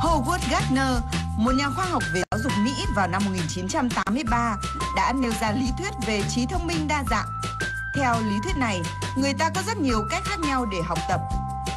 Howard Gardner, một nhà khoa học về giáo dục Mỹ vào năm 1983, đã nêu ra lý thuyết về trí thông minh đa dạng. Theo lý thuyết này, người ta có rất nhiều cách khác nhau để học tập.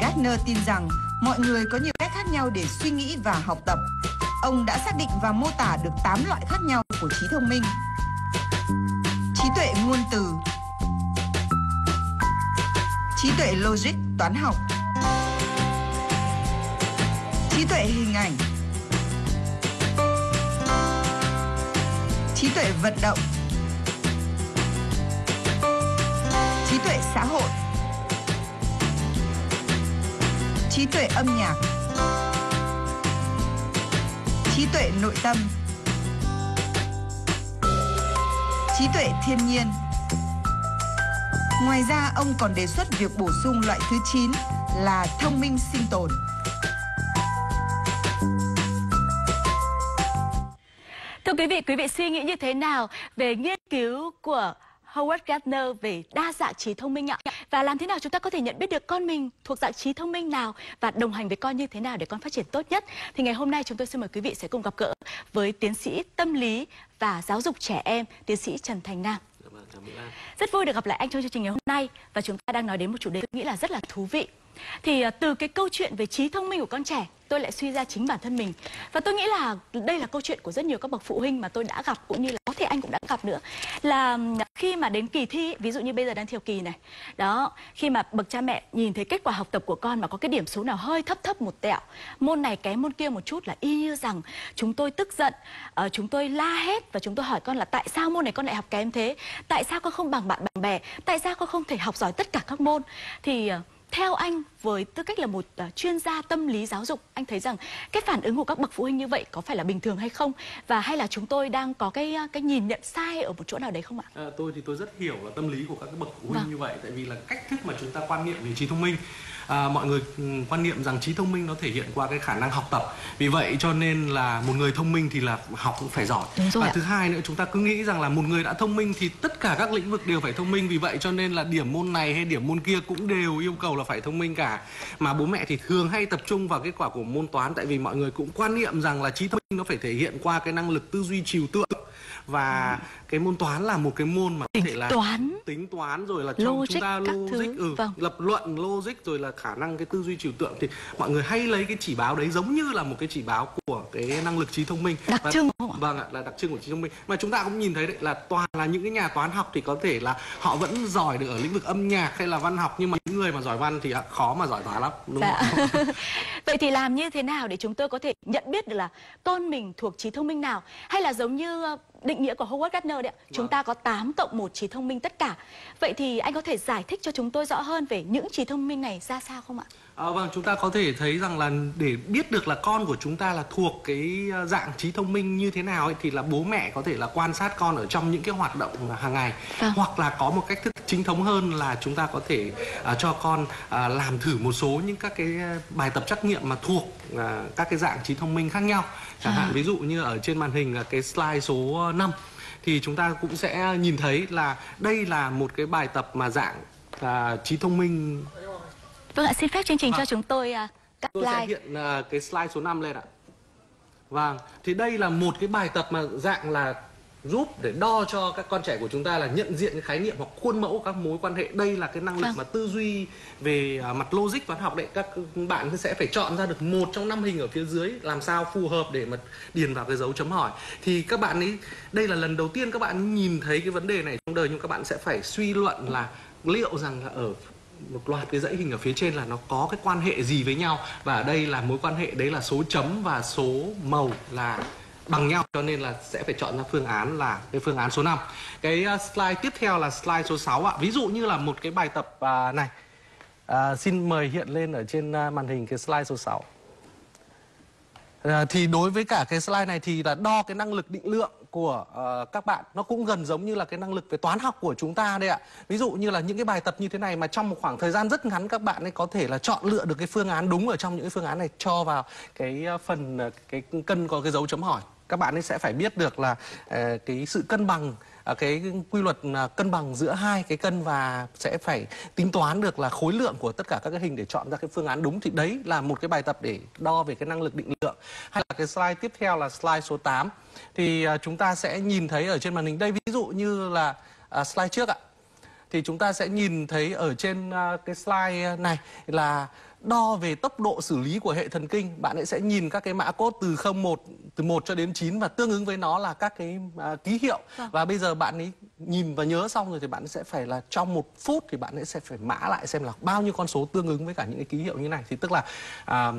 Gardner tin rằng mọi người có nhiều cách khác nhau để suy nghĩ và học tập. Ông đã xác định và mô tả được 8 loại khác nhau của trí thông minh. Trí tuệ ngôn từ Trí tuệ logic toán học Trí tuệ hình ảnh. Trí tuệ vận động. Trí tuệ xã hội. Trí tuệ âm nhạc. Trí tuệ nội tâm. Trí tuệ thiên nhiên. Ngoài ra, ông còn đề xuất việc bổ sung loại thứ 9 là thông minh sinh tồn. Quý vị, quý vị suy nghĩ như thế nào về nghiên cứu của Howard Gardner về đa dạng trí thông minh ạ? Và làm thế nào chúng ta có thể nhận biết được con mình thuộc dạng trí thông minh nào và đồng hành với con như thế nào để con phát triển tốt nhất? Thì ngày hôm nay chúng tôi xin mời quý vị sẽ cùng gặp gỡ với tiến sĩ tâm lý và giáo dục trẻ em, tiến sĩ Trần Thành Nam. Rất vui được gặp lại anh trong chương trình ngày hôm nay và chúng ta đang nói đến một chủ đề tôi nghĩ là rất là thú vị. Thì à, từ cái câu chuyện về trí thông minh của con trẻ tôi lại suy ra chính bản thân mình. Và tôi nghĩ là đây là câu chuyện của rất nhiều các bậc phụ huynh mà tôi đã gặp cũng như là có thể anh cũng đã gặp nữa. Là à, khi mà đến kỳ thi ví dụ như bây giờ đang thiểu kỳ này đó khi mà bậc cha mẹ nhìn thấy kết quả học tập của con mà có cái điểm số nào hơi thấp thấp một tẹo môn này kém môn kia một chút là y như rằng chúng tôi tức giận uh, chúng tôi la hết và chúng tôi hỏi con là tại sao môn này con lại học kém thế? Tại sao con không bằng bạn bạn bè? Tại sao con không thể học giỏi tất cả các môn? Thì uh, theo anh với tư cách là một uh, chuyên gia tâm lý giáo dục anh thấy rằng cái phản ứng của các bậc phụ huynh như vậy có phải là bình thường hay không và hay là chúng tôi đang có cái cái nhìn nhận sai ở một chỗ nào đấy không ạ? À, tôi thì tôi rất hiểu là tâm lý của các bậc phụ huynh vâng. như vậy tại vì là cách thức mà chúng ta quan niệm về trí thông minh à, mọi người ừ, quan niệm rằng trí thông minh nó thể hiện qua cái khả năng học tập. Vì vậy cho nên là một người thông minh thì là học cũng phải giỏi. Và thứ hai nữa chúng ta cứ nghĩ rằng là một người đã thông minh thì tất cả các lĩnh vực đều phải thông minh. Vì vậy cho nên là điểm môn này hay điểm môn kia cũng đều yêu cầu là phải thông minh cả. Mà bố mẹ thì thường hay tập trung vào kết quả của môn toán. Tại vì mọi người cũng quan niệm rằng là trí thông minh nó phải thể hiện qua cái năng lực tư duy trừu tượng và ừ. cái môn toán là một cái môn mà có thể là toán tính toán rồi là trong logic, chúng ta logic ừ, vâng. lập luận logic rồi là khả năng cái tư duy trừu tượng thì mọi người hay lấy cái chỉ báo đấy giống như là một cái chỉ báo của cái năng lực trí thông minh đặc và, trưng không ạ? vâng ạ là đặc trưng của trí thông minh mà chúng ta cũng nhìn thấy đấy là toàn là những cái nhà toán học thì có thể là họ vẫn giỏi được ở lĩnh vực âm nhạc hay là văn học nhưng mà những người mà giỏi văn thì khó mà giỏi toán lắm đúng dạ. không vậy thì làm như thế nào để chúng tôi có thể nhận biết được là con mình thuộc trí thông minh nào hay là giống như định nghĩa của Howard Gardner đấy ạ. Vâng. Chúng ta có 8 cộng 1 trí thông minh tất cả. Vậy thì anh có thể giải thích cho chúng tôi rõ hơn về những trí thông minh này ra sao không ạ? À, vâng, chúng ta có thể thấy rằng là để biết được là con của chúng ta là thuộc cái ờ, dạng trí thông minh như thế nào ấy, thì là bố mẹ có thể là quan sát con ở trong những cái hoạt động hàng ngày à. hoặc là có một cách thức chính thống hơn là chúng ta có thể uh, cho con uh, làm thử một số những các cái bài tập trắc nghiệm mà thuộc uh, các cái dạng trí thông minh khác nhau chẳng à. hạn ví dụ như ở trên màn hình là cái slide số 5 thì chúng ta cũng sẽ nhìn thấy là đây là một cái bài tập mà dạng uh, trí thông minh Vâng ạ, xin phép chương trình à. cho chúng tôi uh, cắt tôi slide. sẽ hiện uh, cái slide số 5 lên ạ. Vâng, thì đây là một cái bài tập mà dạng là giúp để đo cho các con trẻ của chúng ta là nhận diện cái khái niệm hoặc khuôn mẫu các mối quan hệ đây là cái năng lực vâng. mà tư duy về uh, mặt logic toán học đấy các bạn sẽ phải chọn ra được một trong năm hình ở phía dưới làm sao phù hợp để mà điền vào cái dấu chấm hỏi thì các bạn ấy đây là lần đầu tiên các bạn nhìn thấy cái vấn đề này trong đời nhưng các bạn sẽ phải suy luận là liệu rằng là ở một loạt cái dãy hình ở phía trên là nó có cái quan hệ gì với nhau. Và ở đây là mối quan hệ đấy là số chấm và số màu là bằng nhau cho nên là sẽ phải chọn ra phương án là cái phương án số 5 cái uh, slide tiếp theo là slide số 6 ạ. Ví dụ như là một cái bài tập uh, này. Uh, xin mời hiện lên ở trên uh, màn hình cái slide số 6 À, thì đối với cả cái slide này thì là đo cái năng lực định lượng của uh, các bạn. Nó cũng gần giống như là cái năng lực về toán học của chúng ta đây ạ. Ví dụ như là những cái bài tập như thế này mà trong một khoảng thời gian rất ngắn các bạn ấy có thể là chọn lựa được cái phương án đúng ở trong những cái phương án này cho vào cái ờ, phần cái cân có cái dấu chấm hỏi. Các bạn ấy sẽ phải biết được là uh, cái sự cân bằng À, cái quy luật à, cân bằng giữa hai cái cân và sẽ phải tính toán được là khối lượng của tất cả các cái hình để chọn ra cái phương án đúng thì đấy là một cái bài tập để đo về cái năng lực định lượng. Hay là cái slide tiếp theo là slide số 8 thì à, chúng ta sẽ nhìn thấy ở trên màn hình đây, ví dụ như là slide trước ạ. Thì chúng ta sẽ nhìn thấy ở trên cái slide này là đo về tốc độ xử lý của hệ thần kinh. Bạn ấy sẽ nhìn các cái mã code từ 01 từ 1 cho đến 9 và tương ứng với nó là các cái à, ký hiệu Vâng. và bây giờ bạn ấy nhìn và nhớ xong rồi thì bạn sẽ phải là trong một phút thì bạn ấy sẽ phải mã lại xem là bao nhiêu con số tương ứng với cả những cái ký hiệu như này thì tức là à,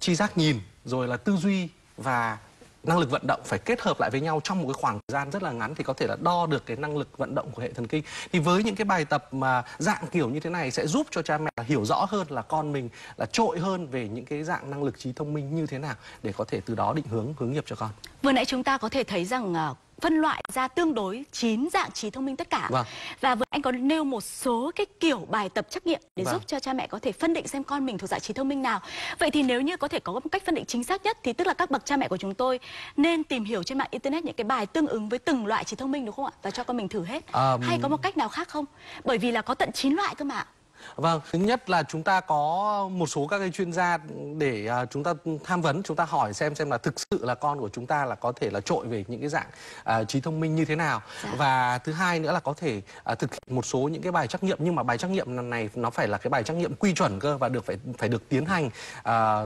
tri giác nhìn rồi là tư duy và năng lực vận động phải kết hợp lại với nhau trong một cái khoảng thời gian rất là ngắn thì có thể là đo được cái năng lực vận động của hệ thần kinh. Thì với những cái bài tập mà dạng kiểu như thế này sẽ giúp cho cha mẹ là hiểu rõ hơn là con mình là trội hơn về những cái dạng năng lực trí thông minh như thế nào để có thể từ đó định hướng hướng nghiệp cho con. Vừa nãy chúng ta có thể thấy rằng à, phân loại ra tương đối 9 dạng trí thông minh tất cả. Vâng. Và vừa anh có nêu một số cái kiểu bài tập trắc nghiệm để Vâng. giúp cho cha mẹ có thể phân định xem con mình thuộc dạng trí thông minh nào. Vậy thì nếu như có thể có một cách phân định chính xác nhất thì tức là các bậc cha mẹ của chúng tôi nên tìm hiểu trên mạng internet những cái bài tương ứng với từng loại trí thông minh đúng không ạ? Và cho con mình thử hết. Ờm. Hay có một cách nào khác không? Bởi vì là có tận 9 loại cơ mà. Vâng, thứ nhất là chúng ta có một số các cái chuyên gia để à, chúng ta tham vấn, chúng ta hỏi xem xem là thực sự là con của chúng ta là có thể là trội về những cái dạng à, trí thông minh như thế nào. Dạ. Và thứ hai nữa là có thể à, thực hiện một số những cái bài trắc nghiệm nhưng mà bài trắc nghiệm này nó phải là cái bài trắc nghiệm quy chuẩn cơ và được phải phải được tiến hành à,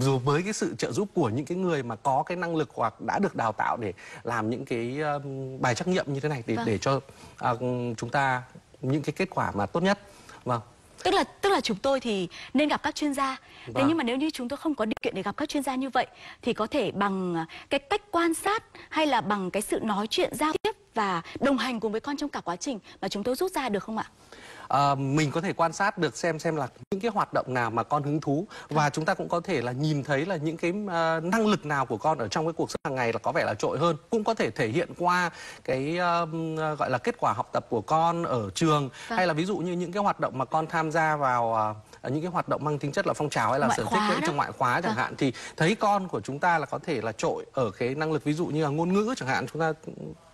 dù với cái sự trợ giúp của những cái người mà có cái năng lực hoặc đã được đào tạo để làm những cái um, bài trắc nghiệm như thế này để Vâng. để cho à, chúng ta những cái kết quả mà tốt nhất. Vâng. Tức là tức là chúng tôi thì nên gặp các chuyên gia. Thế Vâng. nhưng mà nếu như chúng tôi không có điều kiện để gặp các chuyên gia như vậy thì có thể bằng cái cách quan sát hay là bằng cái sự nói chuyện giao tiếp và đồng hành cùng với con trong cả quá trình mà chúng tôi rút ra được không ạ? Ờ, mình có thể quan sát được xem xem là những cái hoạt động nào mà con hứng thú. Và chúng ta cũng có thể là nhìn thấy là những cái ờ, năng lực nào của con ở trong cái cuộc sống hàng ngày là có vẻ là trội hơn. Cũng có thể thể hiện qua cái ờ, gọi là kết quả học tập của con ở trường. Vâng. hay là ví dụ như những cái hoạt động mà con tham gia vào ờ, những cái hoạt động mang tính chất là phong trào hay là Ngoại sở thích ấy, trong ngoại khóa chẳng Vâng. hạn thì thấy con của chúng ta là có thể là trội ở cái năng lực ví dụ như là ngôn ngữ chẳng hạn. Chúng ta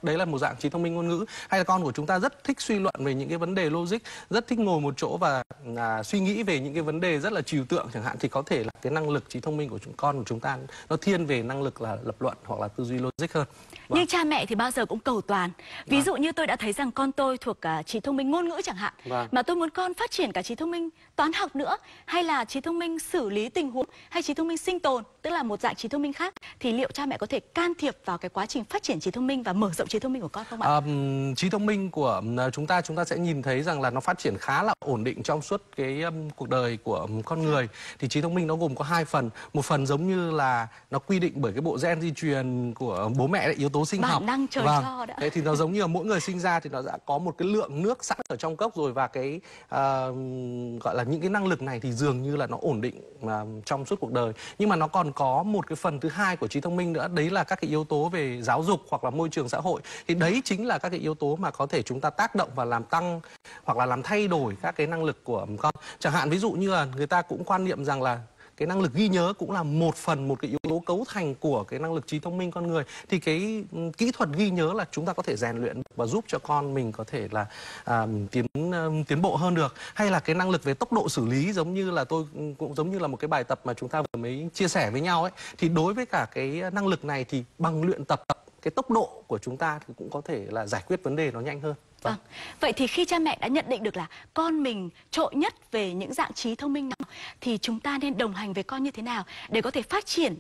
đấy là một dạng trí thông minh ngôn ngữ hay là con của chúng ta rất thích suy luận về những cái vấn đề logic rất thích ngồi một chỗ và à, suy nghĩ về những cái vấn đề rất là trừu tượng chẳng hạn thì có thể là cái năng lực trí thông minh của chúng con của chúng ta nó thiên về năng lực là lập luận hoặc là tư duy logic hơn Vâng. Nhưng cha mẹ thì bao giờ cũng cầu toàn. Ví Vâng. dụ như tôi đã thấy rằng con tôi thuộc cả trí thông minh ngôn ngữ chẳng hạn. Vâng. Mà tôi muốn con phát triển cả trí thông minh toán học nữa hay là trí thông minh xử lý tình huống hay trí thông minh sinh tồn, tức là một dạng trí thông minh khác thì liệu cha mẹ có thể can thiệp vào cái quá trình phát triển trí thông minh và mở rộng trí thông minh của con không ạ? Ờm, trí thông minh của ừm, chúng ta chúng ta sẽ nhìn thấy rằng là nó phát triển khá là ổn định trong suốt cái ừm, cuộc đời của con người thì trí thông minh nó gồm có hai phần một phần giống như là nó quy định bởi cái bộ gen di truyền của bố mẹ đấy, yếu tố sinh Bản học năng trời vâng. cho đã. thế thì nó giống như là mỗi người sinh ra thì nó đã có một cái lượng nước sẵn ở trong cốc rồi và cái ờ, gọi là những cái năng lực này thì dường như là nó ổn định mà trong suốt cuộc đời nhưng mà nó còn có một cái phần thứ hai của trí thông minh nữa đấy là các cái yếu tố về giáo dục hoặc là môi trường xã hội thì đấy chính là các cái yếu tố mà có thể chúng ta tác động và làm tăng hoặc là làm thay đổi các cái năng lực của con. Chẳng hạn ví dụ như là người ta cũng quan niệm rằng là cái năng lực ghi nhớ cũng là một phần một cái yếu tố cấu thành của cái năng lực trí thông minh con người. Thì cái kỹ thuật ghi nhớ là chúng ta có thể rèn luyện và giúp cho con mình có thể là à, tiến tiến bộ hơn được. Hay là cái năng lực về tốc độ xử lý giống như là tôi cũng giống như là một cái bài tập mà chúng ta vừa mới chia sẻ với nhau ấy. Thì đối với cả cái năng lực này thì bằng luyện tập cái tốc độ của chúng ta thì cũng có thể là giải quyết vấn đề nó nhanh hơn vâng. vâng. Vậy thì khi cha mẹ đã nhận định được là con mình trội nhất về những dạng trí thông minh nào thì chúng ta nên đồng hành với con như thế nào để có thể phát triển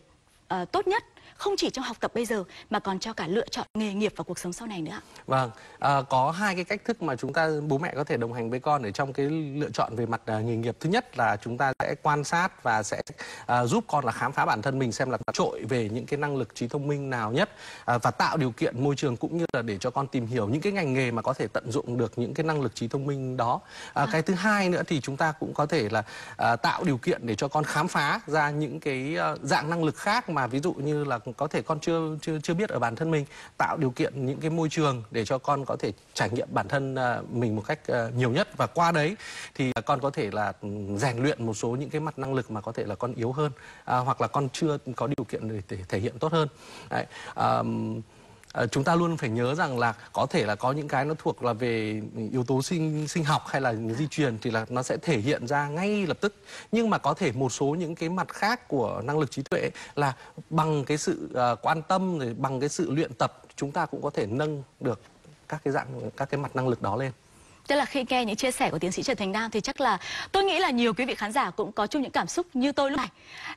uh, tốt nhất không chỉ trong học tập bây giờ mà còn cho cả lựa chọn nghề nghiệp và cuộc sống sau này nữa ạ. Vâng, à, có hai cái cách thức mà chúng ta bố mẹ có thể đồng hành với con ở trong cái lựa chọn về mặt à, nghề nghiệp. Thứ nhất là chúng ta sẽ quan sát và sẽ à, giúp con là khám phá bản thân mình xem là trội về những cái năng lực trí thông minh nào nhất à, và tạo điều kiện môi trường cũng như là để cho con tìm hiểu những cái ngành nghề mà có thể tận dụng được những cái năng lực trí thông minh đó. À, cái thứ hai nữa thì chúng ta cũng có thể là à, tạo điều kiện để cho con khám phá ra những cái à, dạng năng lực khác mà ví dụ như là là có thể con chưa chưa chưa biết ở bản thân mình tạo điều kiện những cái môi trường để cho con có thể trải nghiệm bản thân à, mình một cách à, nhiều nhất và qua đấy thì con có thể là rèn luyện một số những cái mặt năng lực mà có thể là con yếu hơn à, hoặc là con chưa có điều kiện để, thể hiện tốt hơn đấy. À, Ờ, chúng ta luôn phải nhớ rằng là có thể là có những cái nó thuộc là về yếu tố sinh sinh học hay là di truyền thì là nó sẽ thể hiện ra ngay lập tức. Nhưng mà có thể một số những cái mặt khác của năng lực trí tuệ là bằng cái sự uh, quan tâm rồi bằng cái sự luyện tập chúng ta cũng có thể nâng được các cái dạng các cái mặt năng lực đó lên. Tức là khi nghe những chia sẻ của tiến sĩ Trần Thành Nam thì chắc là tôi nghĩ là nhiều quý vị khán giả cũng có chung những cảm xúc như tôi lúc này.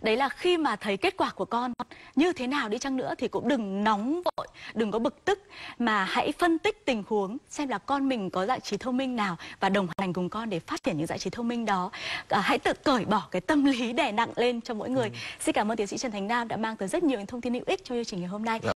Đấy là khi mà thấy kết quả của con như thế nào đi chăng nữa thì cũng đừng nóng vội, đừng có bực tức mà hãy phân tích tình huống xem là con mình có giải trí thông minh nào và đồng hành cùng con để phát triển những giải trí thông minh đó. À, hãy tự cởi bỏ cái tâm lý đè nặng lên cho mỗi người. Ừ. Xin cảm ơn tiến sĩ Trần Thành Nam đã mang tới rất nhiều những thông tin hữu ích cho chương trình ngày hôm nay. Dạ.